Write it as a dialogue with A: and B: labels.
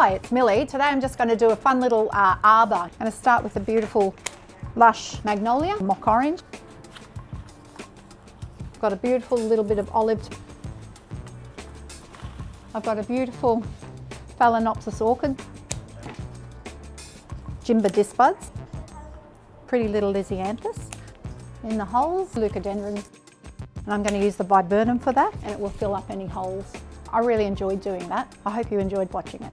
A: Hi, it's Millie. Today I'm just going to do a fun little uh, arbor. I'm going to start with a beautiful lush magnolia, mock orange. I've Got a beautiful little bit of olive. I've got a beautiful Phalaenopsis orchid, Jimba disbuds, pretty little Lisianthus. In the holes, leucadendron. And I'm going to use the viburnum for that and it will fill up any holes. I really enjoyed doing that. I hope you enjoyed watching it.